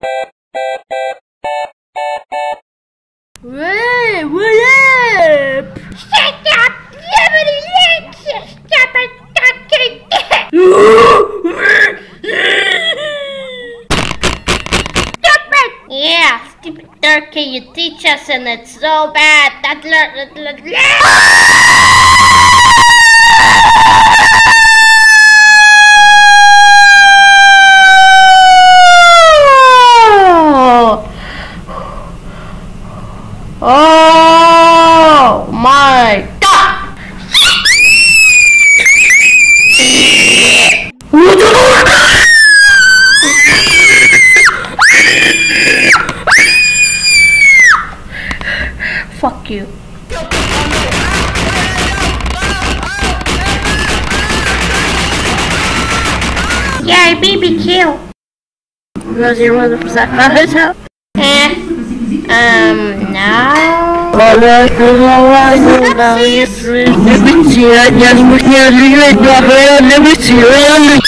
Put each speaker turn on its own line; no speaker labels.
Hey, what up? Shut up, liberty lynch! Stop it, talking Stop it! Yeah, stupid turkey, you teach us and it's so bad. That Oh my god! Fuck you. Yay, BBQ! Rosie, motherfucker, what's up? Um, No.
I'm vas? Una vez, me pichea, ya me quedé, me quedé, me quedé, me quedé, me